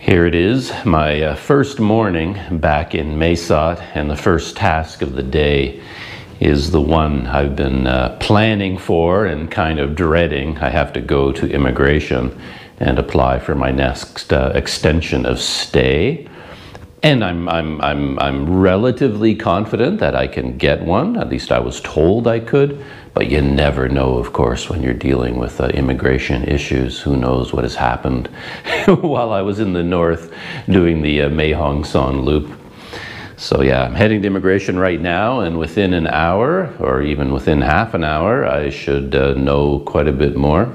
Here it is, my uh, first morning back in Mae Sot, and the first task of the day is the one I've been uh, planning for and kind of dreading. I have to go to immigration and apply for my next uh, extension of stay. And I'm, I'm, I'm, I'm relatively confident that I can get one. At least I was told I could. But you never know, of course, when you're dealing with uh, immigration issues. Who knows what has happened while I was in the north doing the uh, Mae Hong Son loop. So yeah, I'm heading to immigration right now, and within an hour, or even within half an hour, I should uh, know quite a bit more.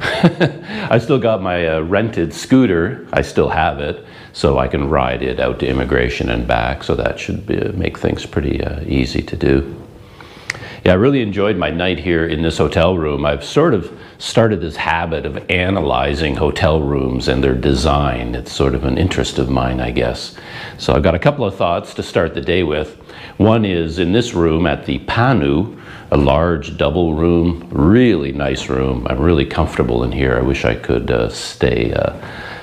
I still got my uh, rented scooter. I still have it, so I can ride it out to immigration and back. So that should be, make things pretty uh, easy to do. Yeah, I really enjoyed my night here in this hotel room. I've sort of started this habit of analyzing hotel rooms and their design. It's sort of an interest of mine, I guess. So I've got a couple of thoughts to start the day with. One is in this room at the Panu, a large double room, really nice room. I'm really comfortable in here. I wish I could uh, stay uh,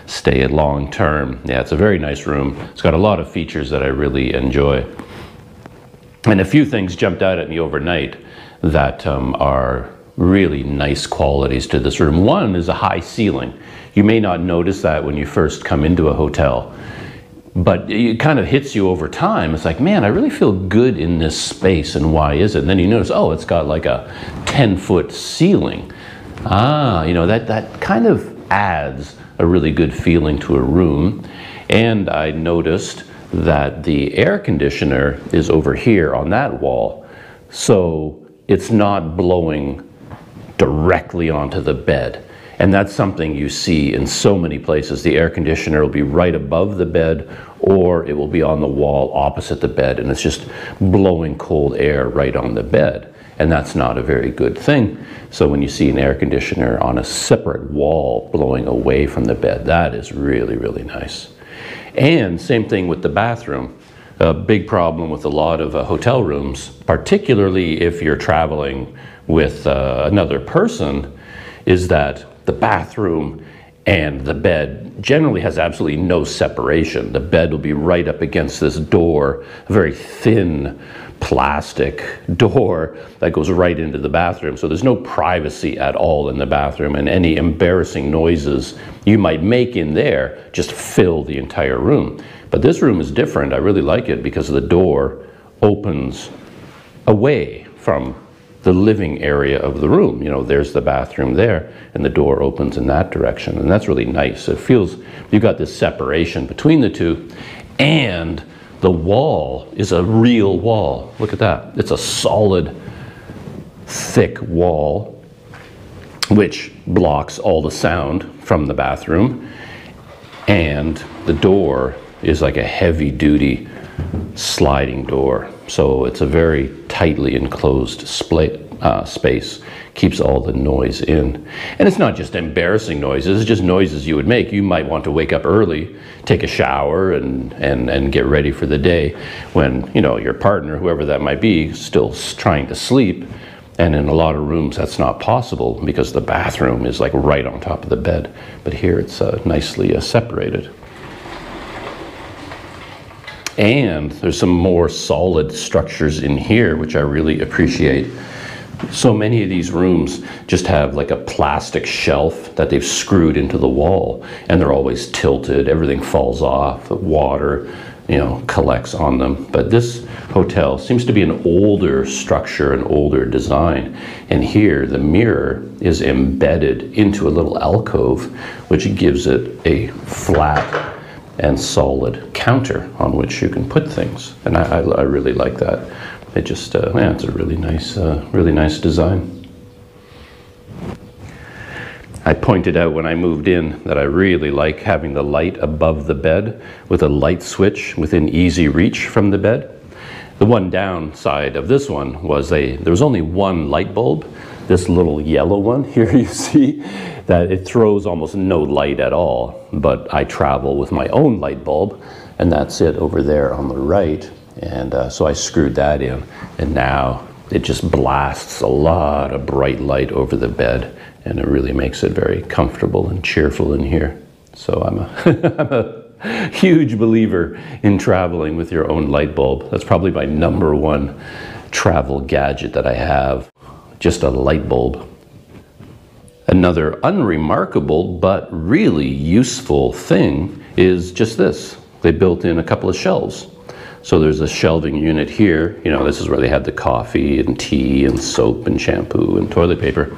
stay at long term. Yeah, it's a very nice room. It's got a lot of features that I really enjoy. And a few things jumped out at me overnight that um, are really nice qualities to this room. One is a high ceiling. You may not notice that when you first come into a hotel, but it kind of hits you over time. It's like, man, I really feel good in this space, and why is it? And then you notice, oh, it's got like a 10 foot ceiling. Ah, you know, that, that kind of adds a really good feeling to a room. And I noticed that the air conditioner is over here on that wall. So it's not blowing directly onto the bed. And that's something you see in so many places. The air conditioner will be right above the bed or it will be on the wall opposite the bed and it's just blowing cold air right on the bed. And that's not a very good thing. So when you see an air conditioner on a separate wall blowing away from the bed, that is really, really nice. And same thing with the bathroom. A big problem with a lot of uh, hotel rooms, particularly if you're traveling with uh, another person, is that the bathroom and the bed generally has absolutely no separation. The bed will be right up against this door, a very thin plastic door that goes right into the bathroom. So there's no privacy at all in the bathroom, and any embarrassing noises you might make in there just fill the entire room. But this room is different. I really like it because the door opens away from the living area of the room. You know, there's the bathroom there, and the door opens in that direction, and that's really nice. It feels you've got this separation between the two, and the wall is a real wall. Look at that. It's a solid, thick wall which blocks all the sound from the bathroom. And the door is like a heavy duty sliding door. So it's a very tightly enclosed split, uh, space keeps all the noise in. And it's not just embarrassing noises, it's just noises you would make. You might want to wake up early, take a shower, and, and, and get ready for the day when, you know, your partner, whoever that might be, still trying to sleep. And in a lot of rooms, that's not possible because the bathroom is like right on top of the bed. But here it's uh, nicely uh, separated. And there's some more solid structures in here, which I really appreciate. So many of these rooms just have like a plastic shelf that they've screwed into the wall and they're always tilted. Everything falls off, the water, you know, collects on them. But this hotel seems to be an older structure, an older design. And here the mirror is embedded into a little alcove, which gives it a flat and solid counter on which you can put things. And I, I, I really like that it just uh, yeah, it's a really nice, uh, really nice design. I pointed out when I moved in that I really like having the light above the bed with a light switch within easy reach from the bed. The one downside of this one was a there was only one light bulb, this little yellow one here you see that it throws almost no light at all. But I travel with my own light bulb, and that's it over there on the right. And uh, so I screwed that in, and now it just blasts a lot of bright light over the bed, and it really makes it very comfortable and cheerful in here. So I'm a, I'm a huge believer in traveling with your own light bulb. That's probably my number one travel gadget that I have, just a light bulb. Another unremarkable but really useful thing is just this. They built in a couple of shelves. So there's a shelving unit here. You know, this is where they had the coffee and tea and soap and shampoo and toilet paper.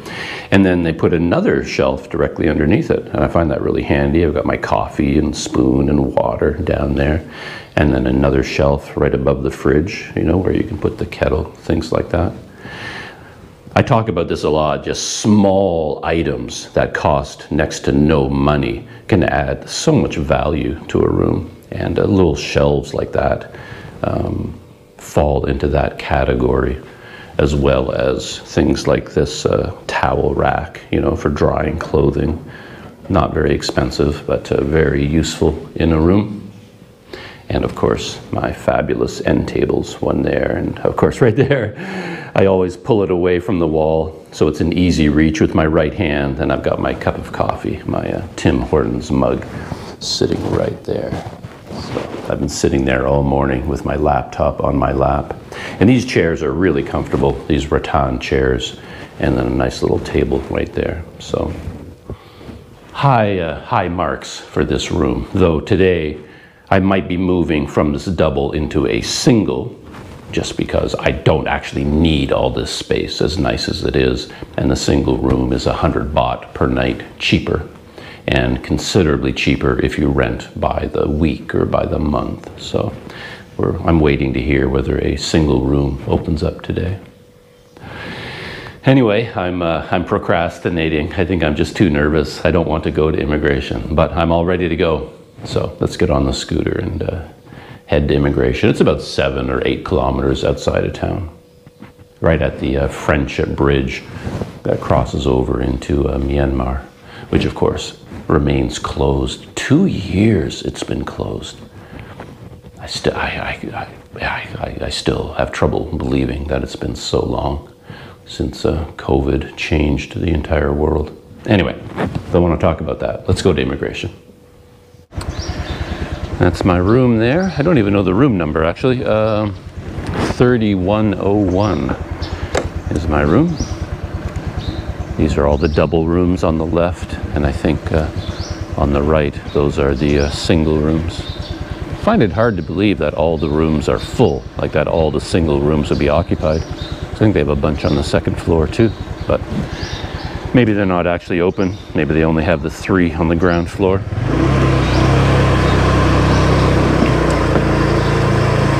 And then they put another shelf directly underneath it. And I find that really handy. I've got my coffee and spoon and water down there. And then another shelf right above the fridge, you know, where you can put the kettle, things like that. I talk about this a lot, just small items that cost next to no money can add so much value to a room. And uh, little shelves like that um, fall into that category, as well as things like this uh, towel rack, you know, for drying clothing. Not very expensive, but uh, very useful in a room. And of course, my fabulous end tables, one there, and of course, right there. I always pull it away from the wall so it's an easy reach with my right hand. And I've got my cup of coffee, my uh, Tim Hortons mug, sitting right there. So I've been sitting there all morning with my laptop on my lap. And these chairs are really comfortable, these rattan chairs, and then a nice little table right there. So high, uh, high marks for this room, though today I might be moving from this double into a single just because I don't actually need all this space as nice as it is and the single room is 100 baht per night cheaper and considerably cheaper if you rent by the week or by the month. So I'm waiting to hear whether a single room opens up today. Anyway, I'm, uh, I'm procrastinating. I think I'm just too nervous. I don't want to go to immigration, but I'm all ready to go. So let's get on the scooter and uh, head to immigration. It's about seven or eight kilometers outside of town, right at the uh, Friendship Bridge that crosses over into uh, Myanmar, which of course remains closed. Two years it's been closed. I, st- I, I, I, I, still have trouble believing that it's been so long since uh, COVID changed the entire world. Anyway, don't want to talk about that. Let's go to immigration. That's my room there. I don't even know the room number actually. Uh, 3101 is my room. These are all the double rooms on the left, and I think uh, on the right, those are the uh, single rooms. I find it hard to believe that all the rooms are full, like that all the single rooms would be occupied. I think they have a bunch on the second floor too, but maybe they're not actually open. Maybe they only have the three on the ground floor.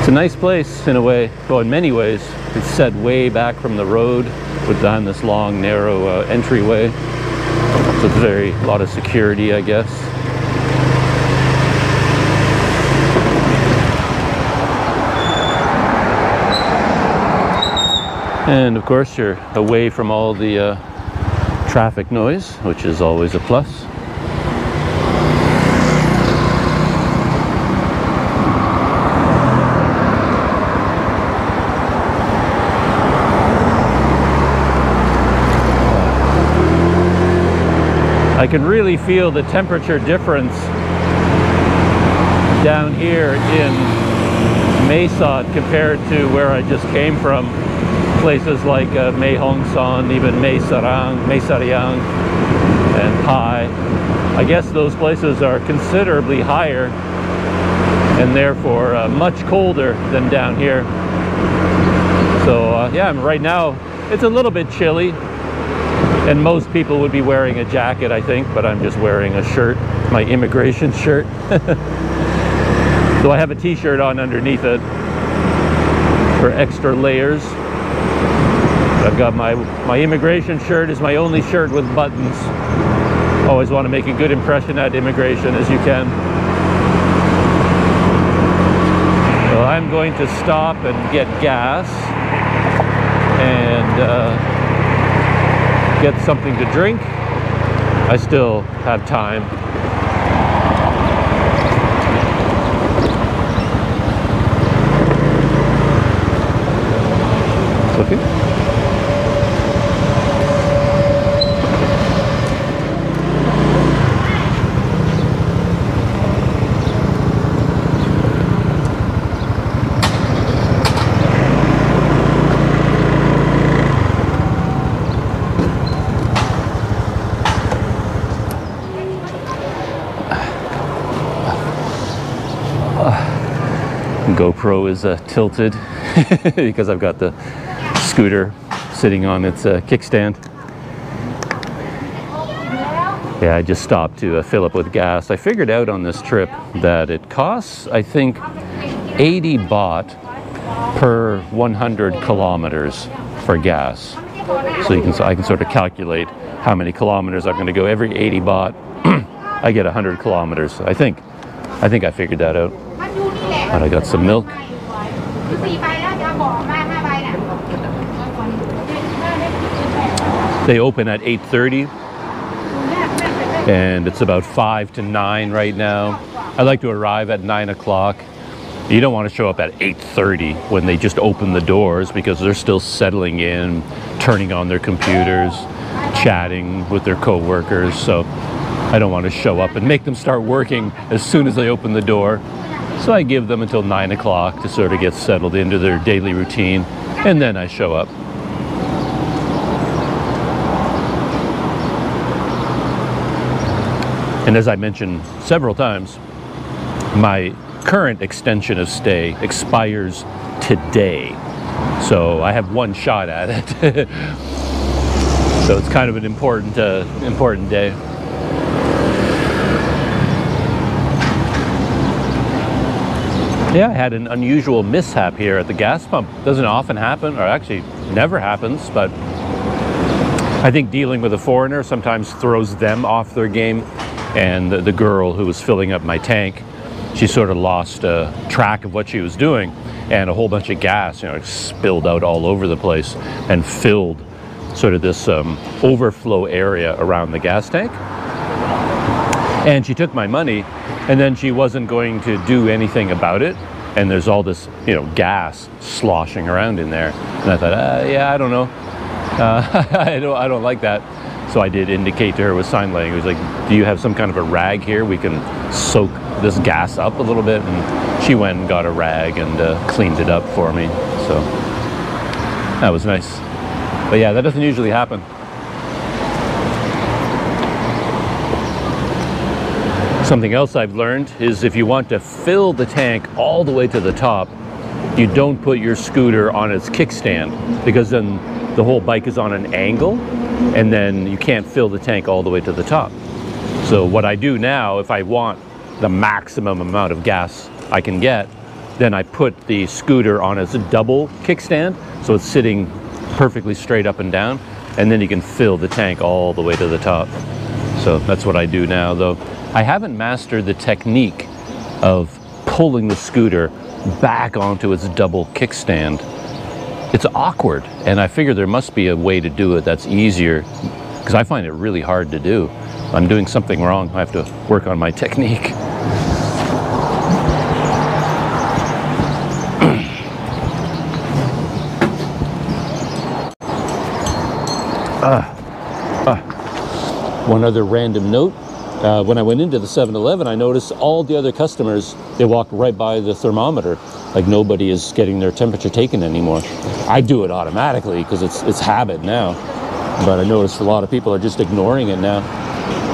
It's a nice place in a way, well in many ways. It's set way back from the road with down this long narrow uh, entryway. So it's very, a lot of security I guess. And of course you're away from all the uh, traffic noise, which is always a plus. I can really feel the temperature difference down here in Mae Sot compared to where I just came from. Places like uh, Mae Hong Son, even Mae Sarang, Mae Sariang, and Pai. I guess those places are considerably higher and therefore uh, much colder than down here. So uh, yeah, right now it's a little bit chilly, and most people would be wearing a jacket, I think, but I'm just wearing a shirt, my immigration shirt. so I have a t-shirt on underneath it for extra layers. I've got my, my immigration shirt is my only shirt with buttons. Always want to make a good impression at immigration as you can. So I'm going to stop and get gas and uh, get something to drink. I still have time. Okay. GoPro is uh, tilted because I've got the scooter sitting on its uh, kickstand. Yeah, I just stopped to uh, fill up with gas. I figured out on this trip that it costs, I think, 80 baht per 100 kilometers for gas. So you can, I can sort of calculate how many kilometers I'm going to go. Every 80 baht, I get 100 kilometers. I think, I think I figured that out. And I got some milk. They open at 8.30 and it's about 5 to 9 right now. I like to arrive at 9 o'clock. You don't want to show up at 8.30 when they just open the doors because they're still settling in, turning on their computers, chatting with their co-workers. So I don't want to show up and make them start working as soon as they open the door. So I give them until 9 o'clock to sort of get settled into their daily routine and then I show up. And as I mentioned several times, my current extension of stay expires today. So I have one shot at it. so it's kind of an important, uh, important day. Yeah, I had an unusual mishap here at the gas pump. Doesn't often happen, or actually never happens, but I think dealing with a foreigner sometimes throws them off their game and the, girl who was filling up my tank, she sort of lost uh, track of what she was doing and a whole bunch of gas, you know, spilled out all over the place and filled sort of this um, overflow area around the gas tank. And she took my money and then she wasn't going to do anything about it. And there's all this, you know, gas sloshing around in there. And I thought, uh, yeah, I don't know. Uh, I, don't, I don't like that. So I did indicate to her with sign language, like, do you have some kind of a rag here? We can soak this gas up a little bit. And she went and got a rag and uh, cleaned it up for me. So that was nice. But yeah, that doesn't usually happen. Something else I've learned is if you want to fill the tank all the way to the top, you don't put your scooter on its kickstand because then the whole bike is on an angle and then you can't fill the tank all the way to the top. So what I do now, if I want the maximum amount of gas I can get, then I put the scooter on a double kickstand, so it's sitting perfectly straight up and down, and then you can fill the tank all the way to the top. So that's what I do now, though. I haven't mastered the technique of pulling the scooter back onto its double kickstand it's awkward. And I figure there must be a way to do it that's easier because I find it really hard to do. I'm doing something wrong, I have to work on my technique. ah, ah. One other random note uh, when I went into the 7-Eleven, I noticed all the other customers, they walk right by the thermometer, like nobody is getting their temperature taken anymore. I do it automatically because it's, it's habit now, but I noticed a lot of people are just ignoring it now.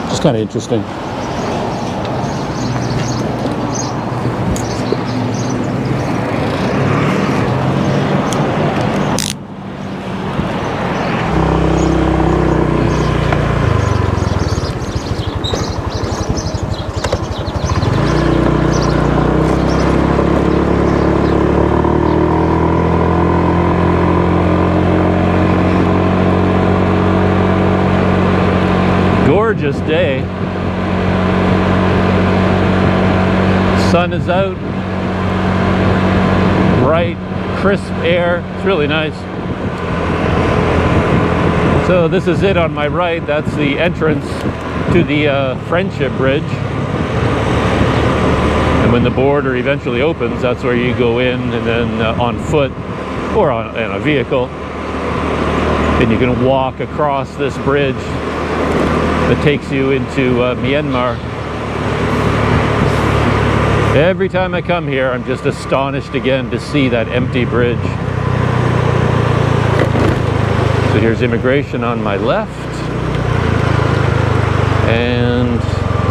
Just kind of interesting. gorgeous day. Sun is out, bright, crisp air. It's really nice. So this is it on my right. That's the entrance to the uh, Friendship Bridge. And when the border eventually opens, that's where you go in and then uh, on foot or on in a vehicle. And you can walk across this bridge that takes you into uh, Myanmar. Every time I come here, I'm just astonished again to see that empty bridge. So here's immigration on my left. And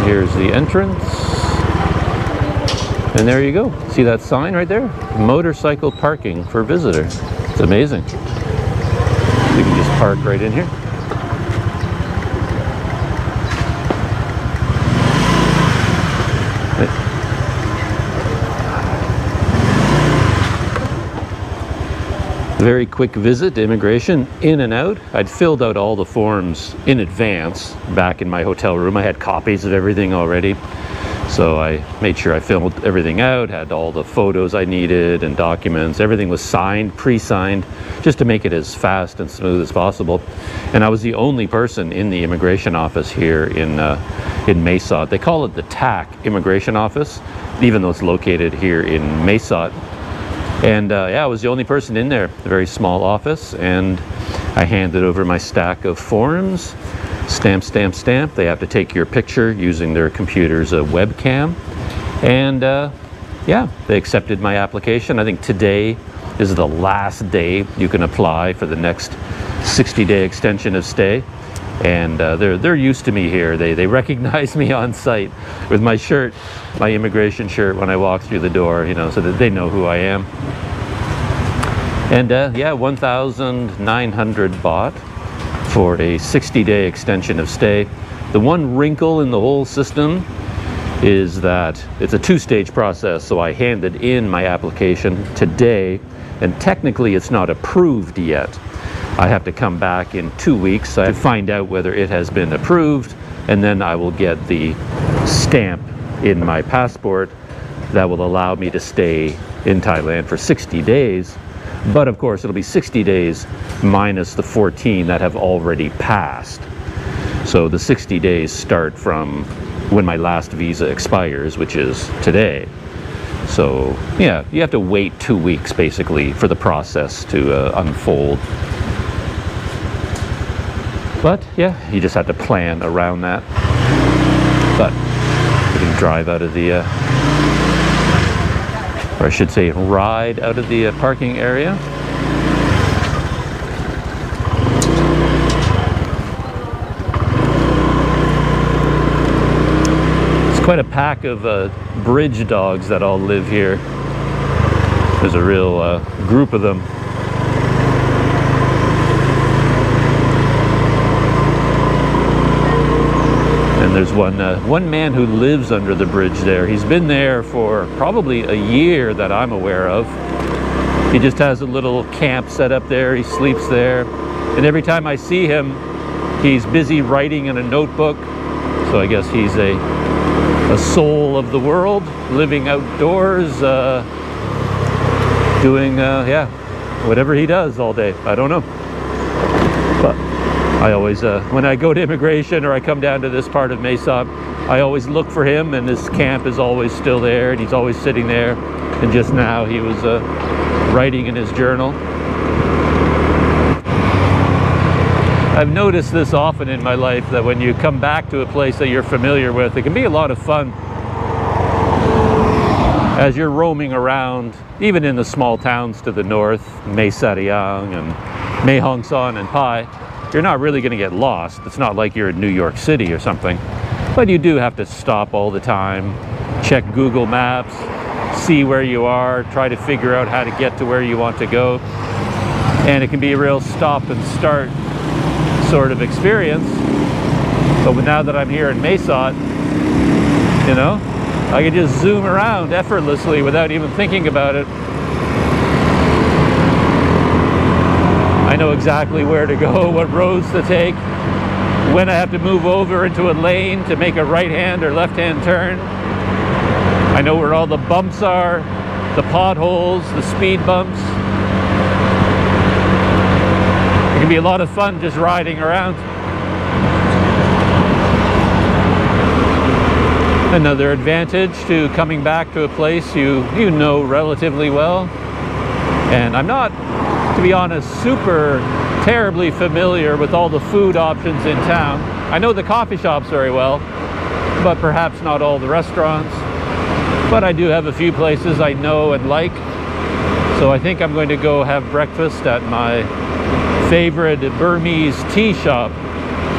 here's the entrance. And there you go. See that sign right there? Motorcycle parking for visitor. It's amazing. You can just park right in here. Very quick visit to immigration, in and out. I'd filled out all the forms in advance back in my hotel room. I had copies of everything already. So I made sure I filled everything out, had all the photos I needed and documents. Everything was signed, pre-signed, just to make it as fast and smooth as possible. And I was the only person in the immigration office here in, uh, in Mae Sot. They call it the Tak immigration office, even though it's located here in Mae Sot. And uh, yeah, I was the only person in there, a very small office, and I handed over my stack of forms, stamp, stamp, stamp. They have to take your picture using their computer's uh, webcam. And uh, yeah, they accepted my application. I think today is the last day you can apply for the next 60-day extension of stay and uh, they're they're used to me here. They they recognize me on site with my shirt, my immigration shirt when I walk through the door. You know, so that they know who I am. And uh, yeah, 1,900 baht for a 60-day extension of stay. The one wrinkle in the whole system is that it's a two-stage process. So I handed in my application today, and technically it's not approved yet. I have to come back in two weeks to find out whether it has been approved and then I will get the stamp in my passport that will allow me to stay in Thailand for 60 days. But of course, it'll be 60 days minus the 14 that have already passed. So the 60 days start from when my last visa expires, which is today. So yeah, you have to wait two weeks basically for the process to uh, unfold. But yeah, you just have to plan around that. But we can drive out of the, uh, or I should say ride out of the uh, parking area. It's quite a pack of uh, bridge dogs that all live here. There's a real uh, group of them there's one, uh, one man who lives under the bridge there. He's been there for probably a year that I'm aware of. He just has a little camp set up there. He sleeps there. And every time I see him, he's busy writing in a notebook. So I guess he's a, a soul of the world, living outdoors, uh, doing, uh, yeah, whatever he does all day. I don't know. I always, uh, when I go to immigration or I come down to this part of Mae Sot, I always look for him and this camp is always still there and he's always sitting there. And just now he was uh, writing in his journal. I've noticed this often in my life that when you come back to a place that you're familiar with, it can be a lot of fun as you're roaming around, even in the small towns to the north, Mae Sariang and Mae Hong Son and Pai, you're not really going to get lost. It's not like you're in New York City or something. But you do have to stop all the time, check Google Maps, see where you are, try to figure out how to get to where you want to go. And it can be a real stop and start sort of experience. But now that I'm here in Mae Sot, you know, I can just zoom around effortlessly without even thinking about it. Know exactly where to go, what roads to take, when I have to move over into a lane to make a right-hand or left-hand turn. I know where all the bumps are, the potholes, the speed bumps. It can be a lot of fun just riding around. Another advantage to coming back to a place you, you know relatively well. And I'm not to be honest, super terribly familiar with all the food options in town. I know the coffee shops very well, but perhaps not all the restaurants. But I do have a few places I know and like. So I think I'm going to go have breakfast at my favorite Burmese tea shop.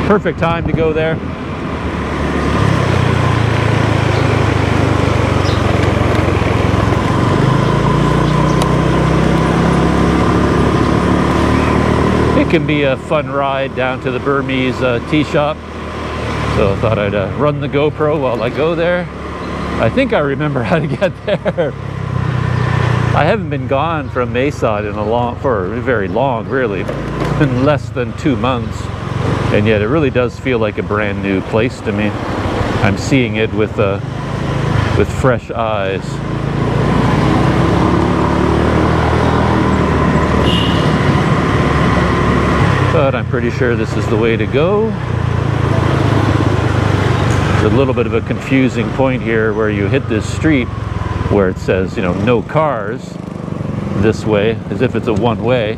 Perfect time to go there. Can be a fun ride down to the Burmese uh, tea shop. So I thought I'd uh, run the GoPro while I go there. I think I remember how to get there. I haven't been gone from Mae Sot in a long, for very long, really. Been less than two months, and yet it really does feel like a brand new place to me. I'm seeing it with uh, with fresh eyes. But I'm pretty sure this is the way to go. There's a little bit of a confusing point here where you hit this street where it says, you know, no cars this way, as if it's a one-way.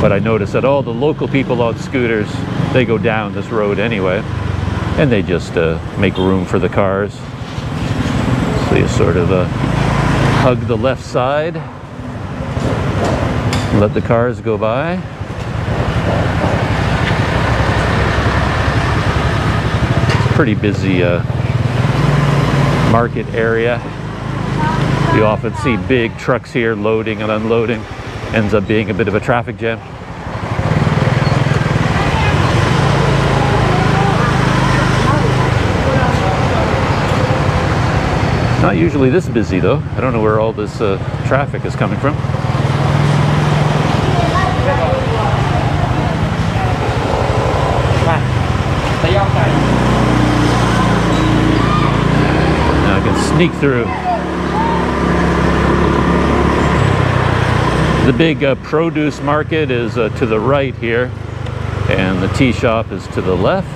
But I notice that all the local people on scooters, they go down this road anyway, and they just uh, make room for the cars. So you sort of uh, hug the left side, let the cars go by. It's pretty busy uh, market area. You often see big trucks here loading and unloading. Ends up being a bit of a traffic jam. Not usually this busy though. I don't know where all this uh, traffic is coming from. Sneak through. The big uh, produce market is uh, to the right here, and the tea shop is to the left.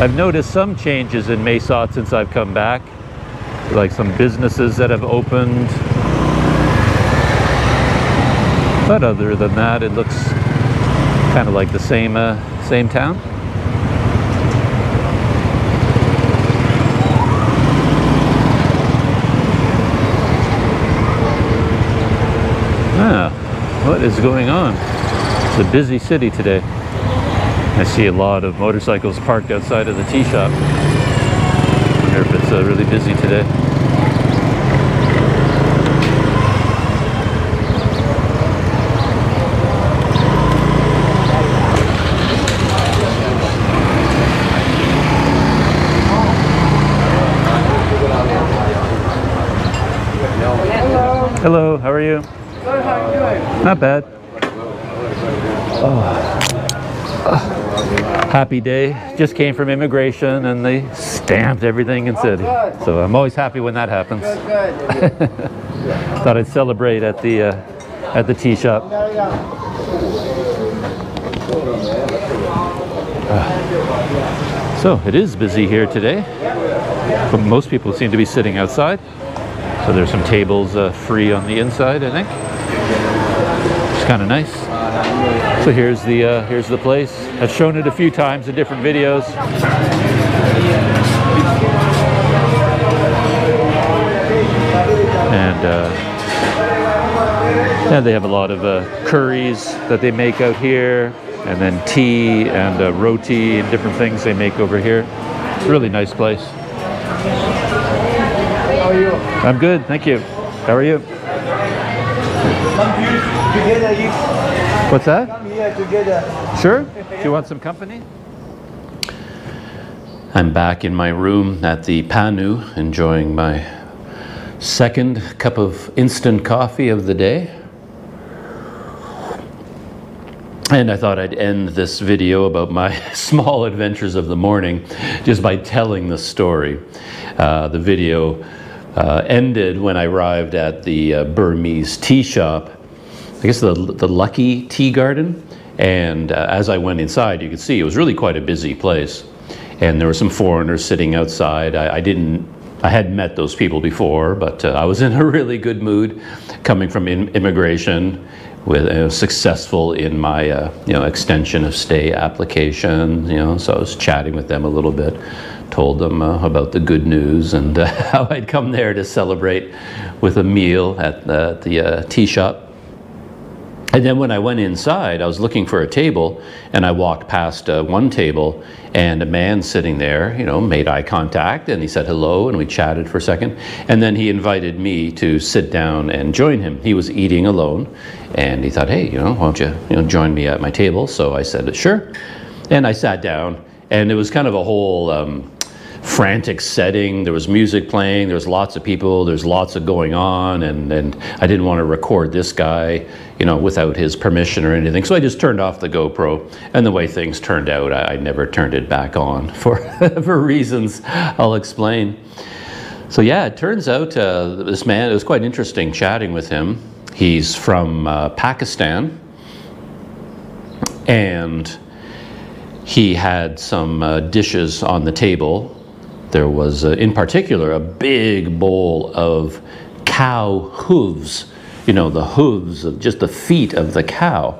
I've noticed some changes in Mae Sot since I've come back, like some businesses that have opened. But other than that, it looks kind of like the same uh, same town. Ah, what is going on? It's a busy city today. I see a lot of motorcycles parked outside of the tea shop. wonder if it's uh, really busy today. Hello, how are you? Good, how you doing? Not bad. Oh. Happy day. Just came from immigration and they stamped everything and said. good. So I'm always happy when that happens. Good, good. Thought I'd celebrate at the uh, at the tea shop. Go. So it is busy here today. But most people seem to be sitting outside. So there's some tables uh, free on the inside, I think. It's kind of nice. So here's the uh, here's the place. I've shown it a few times in different videos. And uh, yeah, they have a lot of uh, curries that they make out here, and then tea and uh, roti and different things they make over here. It's a really nice place. I'm good, thank you. How are you? What's that? Sure. Do you want some company? I'm back in my room at the Panu, enjoying my second cup of instant coffee of the day. And I thought I'd end this video about my small adventures of the morning just by telling the story. Uh, the video uh, ended when I arrived at the uh, Burmese tea shop I guess the, the Lucky Tea Garden. And uh, as I went inside, you could see it was really quite a busy place. And there were some foreigners sitting outside. I, I didn't, I had met those people before, but uh, I was in a really good mood coming from in, immigration with uh, successful in my uh, you know extension of stay application you know so I was chatting with them a little bit told them uh, about the good news and uh, how I'd come there to celebrate with a meal at the, the uh, tea shop And then when I went inside, I was looking for a table, and I walked past uh, one table, and a man sitting there, you know, made eye contact, and he said hello, and we chatted for a second, and then he invited me to sit down and join him. He was eating alone, and he thought, hey, you know, why don't you, you know, join me at my table? So I said, sure, and I sat down, and it was kind of a whole. Um, frantic setting. There was music playing. There was lots of people. There's lots of going on, and and I didn't want to record this guy, you know, without his permission or anything. So I just turned off the GoPro. And the way things turned out, I, I never turned it back on for for reasons I'll explain. So yeah, it turns out uh, this man. It was quite interesting chatting with him. He's from uh, Pakistan, and he had some uh, dishes on the table there was, uh, in particular, a big bowl of cow hooves, you know, the hooves of just the feet of the cow.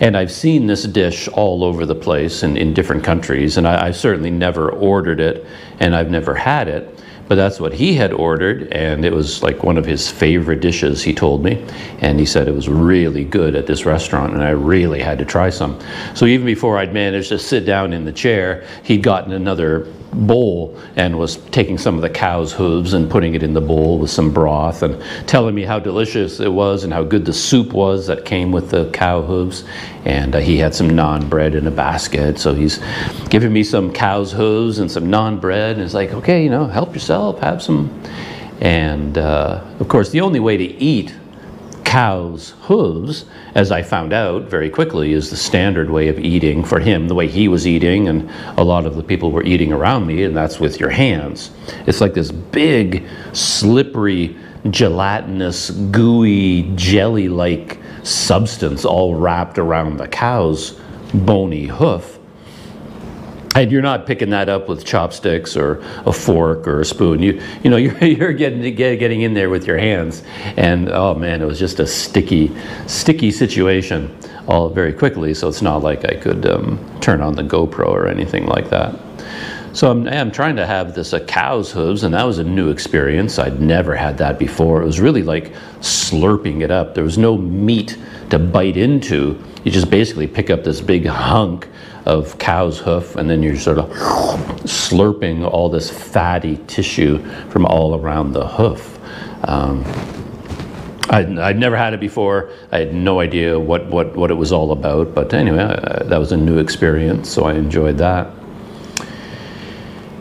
And I've seen this dish all over the place in, in different countries, and I, I certainly never ordered it, and I've never had it. But that's what he had ordered, and it was like one of his favorite dishes, he told me. And he said it was really good at this restaurant, and I really had to try some. So even before I'd managed to sit down in the chair, he'd gotten another bowl and was taking some of the cow's hooves and putting it in the bowl with some broth and telling me how delicious it was and how good the soup was that came with the cow hooves. And uh, he had some naan bread in a basket, so he's giving me some cow's hooves and some naan bread, and it's like, okay, you know, help yourself, have some. And uh, of course, the only way to eat cow's hooves, as I found out very quickly, is the standard way of eating for him, the way he was eating, and a lot of the people were eating around me, and that's with your hands. It's like this big, slippery, gelatinous, gooey, jelly like substance all wrapped around the cow's bony hoof. And you're not picking that up with chopsticks or a fork or a spoon. You, you know, you're, you're getting, getting in there with your hands. And oh man, it was just a sticky, sticky situation all very quickly. So it's not like I could um, turn on the GoPro or anything like that. So I'm, I'm, trying to have this a cow's hooves, and that was a new experience. I'd never had that before. It was really like slurping it up. There was no meat to bite into. You just basically pick up this big hunk of cow's hoof, and then you're sort of slurping all this fatty tissue from all around the hoof. Um, I'd, I'd, never had it before. I had no idea what, what, what it was all about. But anyway, uh, that was a new experience, so I enjoyed that.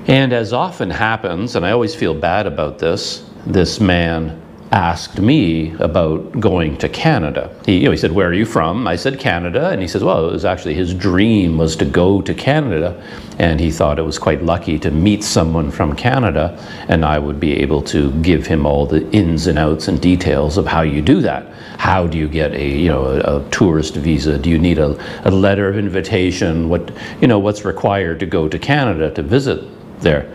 And as often happens, and I always feel bad about this, this man asked me about going to Canada. He, you know, he said, "Where are you from?" I said, "Canada," and he says, "Well, it was actually his dream was to go to Canada, and he thought it was quite lucky to meet someone from Canada, and I would be able to give him all the ins and outs and details of how you do that. How do you get a you know a, a tourist visa? Do you need a, a letter of invitation? What you know what's required to go to Canada to visit there?"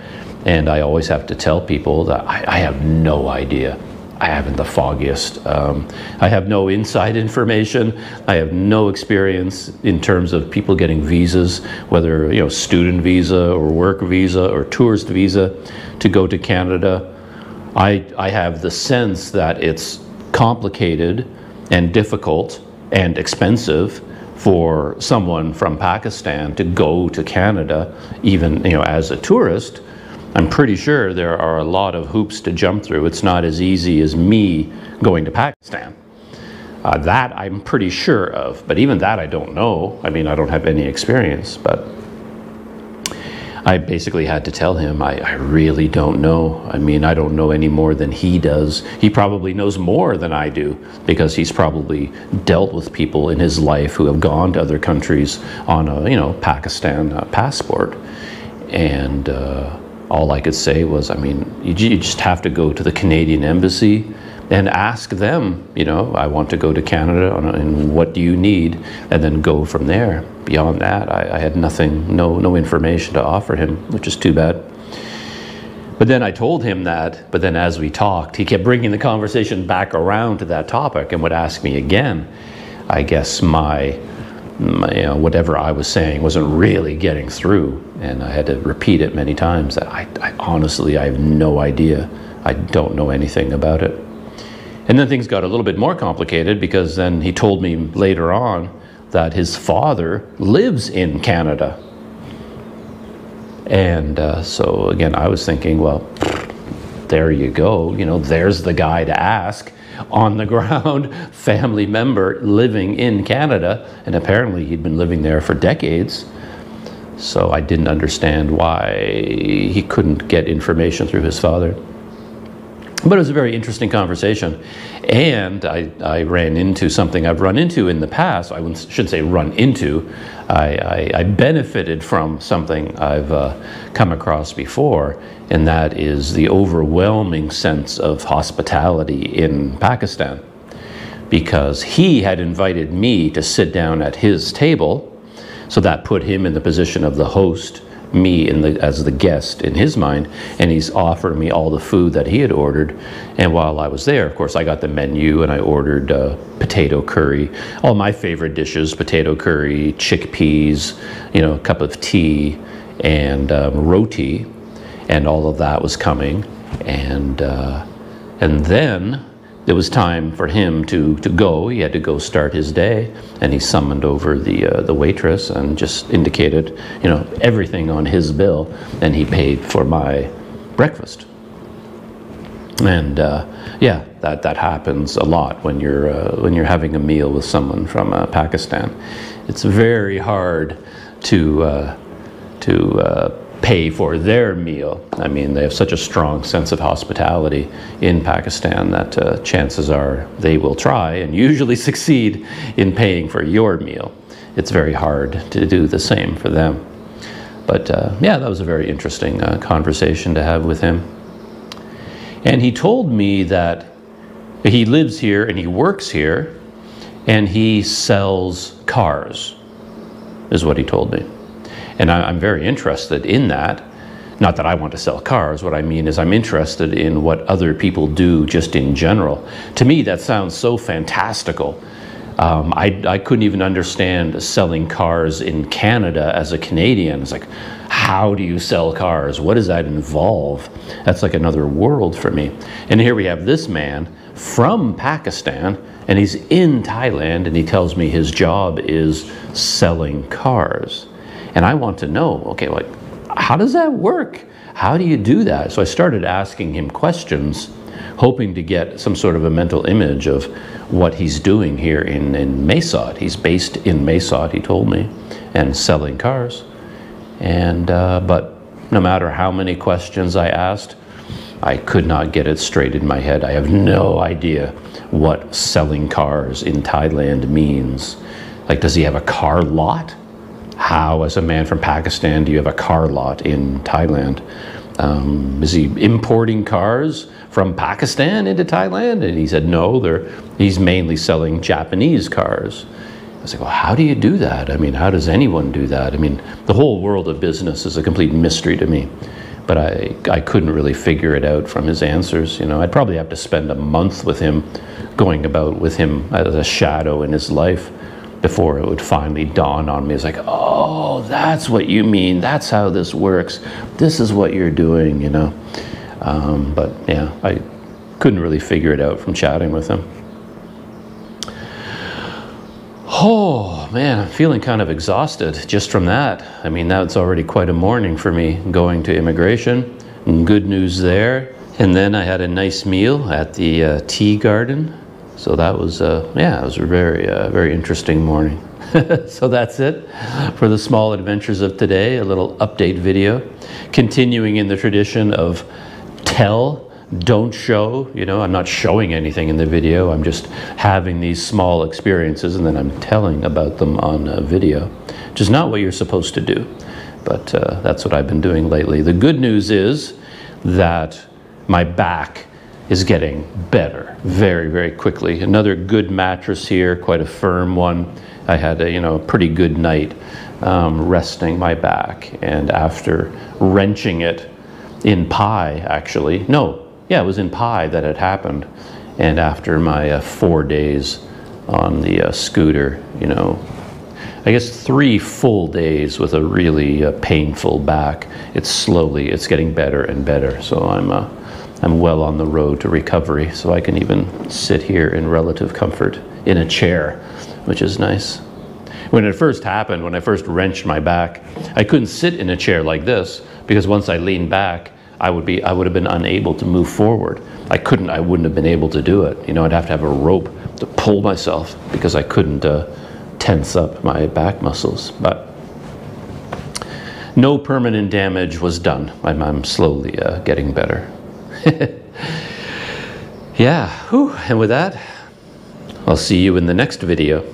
And I always have to tell people that I, I have no idea. I haven't the foggiest. Um, I have no inside information. I have no experience in terms of people getting visas, whether you know student visa or work visa or tourist visa, to go to Canada. I I have the sense that it's complicated and difficult and expensive for someone from Pakistan to go to Canada, even you know as a tourist I'm pretty sure there are a lot of hoops to jump through. It's not as easy as me going to Pakistan. Uh, that I'm pretty sure of, but even that I don't know. I mean, I don't have any experience, but I basically had to tell him, I, I, really don't know. I mean, I don't know any more than he does. He probably knows more than I do because he's probably dealt with people in his life who have gone to other countries on a, you know, Pakistan uh, passport. And, uh, all I could say was, I mean, you, you just have to go to the Canadian Embassy and ask them, you know, I want to go to Canada and what do you need? And then go from there. Beyond that, I, I had nothing, no, no information to offer him, which is too bad. But then I told him that, but then as we talked, he kept bringing the conversation back around to that topic and would ask me again. I guess my my, you know, whatever I was saying wasn't really getting through, and I had to repeat it many times. That I, I honestly, I have no idea. I don't know anything about it. And then things got a little bit more complicated because then he told me later on that his father lives in Canada. And uh, so again, I was thinking, well, there you go. You know, there's the guy to ask on the ground family member living in Canada. And apparently he'd been living there for decades. So I didn't understand why he couldn't get information through his father. But it was a very interesting conversation. And I, I ran into something I've run into in the past. I shouldn't say run into. I, I, I benefited from something I've uh, come across before, and that is the overwhelming sense of hospitality in Pakistan. Because he had invited me to sit down at his table, so that put him in the position of the host me in the, as the guest in his mind, and he's offered me all the food that he had ordered. And while I was there, of course, I got the menu and I ordered uh, potato curry, all my favorite dishes: potato curry, chickpeas, you know, a cup of tea, and um, roti, and all of that was coming. And uh, and then it was time for him to, to go. He had to go start his day, and he summoned over the uh, the waitress and just indicated, you know, everything on his bill, and he paid for my breakfast. And uh, yeah, that, that happens a lot when you're uh, when you're having a meal with someone from uh, Pakistan. It's very hard to uh, to uh, pay for their meal. I mean, they have such a strong sense of hospitality in Pakistan that uh, chances are they will try and usually succeed in paying for your meal. It's very hard to do the same for them. But uh, yeah, that was a very interesting uh, conversation to have with him. And he told me that he lives here and he works here and he sells cars, is what he told me. And I, am very interested in that. Not that I want to sell cars, what I mean is I'm interested in what other people do just in general. To me, that sounds so fantastical. Um, I, I couldn't even understand selling cars in Canada as a Canadian. It's like, how do you sell cars? What does that involve? That's like another world for me. And here we have this man from Pakistan, and he's in Thailand, and he tells me his job is selling cars. And I want to know, okay, like, how does that work? How do you do that? So I started asking him questions, hoping to get some sort of a mental image of what he's doing here in, in Mae Sot. He's based in Mae Sot, he told me, and selling cars. And, uh, but no matter how many questions I asked, I could not get it straight in my head. I have no idea what selling cars in Thailand means. Like, does he have a car lot? How, as a man from Pakistan, do you have a car lot in Thailand? Um, is he importing cars from Pakistan into Thailand? And he said, no, they're, he's mainly selling Japanese cars. I was like, well, how do you do that? I mean, how does anyone do that? I mean, the whole world of business is a complete mystery to me. But I, I couldn't really figure it out from his answers. You know, I'd probably have to spend a month with him, going about with him as a shadow in his life before it would finally dawn on me. It's like, oh, that's what you mean. That's how this works. This is what you're doing, you know. Um, but yeah, I couldn't really figure it out from chatting with him. Oh man, I'm feeling kind of exhausted just from that. I mean, that's already quite a morning for me going to immigration. Good news there. And then I had a nice meal at the uh, tea garden so that was, uh, yeah, it was a very, uh, very interesting morning. so that's it for the small adventures of today, a little update video. Continuing in the tradition of tell, don't show. You know, I'm not showing anything in the video. I'm just having these small experiences and then I'm telling about them on uh, video, which is not what you're supposed to do. But uh, that's what I've been doing lately. The good news is that my back is getting better very, very quickly. Another good mattress here, quite a firm one. I had a you know a pretty good night um, resting my back, and after wrenching it in Pai, actually, no, yeah, it was in Pai that it happened, and after my uh, four days on the uh, scooter, you know, I guess three full days with a really uh, painful back. It's slowly, it's getting better and better. So I'm uh, I'm well on the road to recovery, so I can even sit here in relative comfort in a chair, which is nice. When it first happened, when I first wrenched my back, I couldn't sit in a chair like this because once I leaned back, I would be I would have been unable to move forward. I couldn't I wouldn't have been able to do it. You know, I'd have to have a rope to pull myself because I couldn't uh, tense up my back muscles. But no permanent damage was done. I'm, I'm slowly uh, getting better. yeah, whew. and with that, I'll see you in the next video.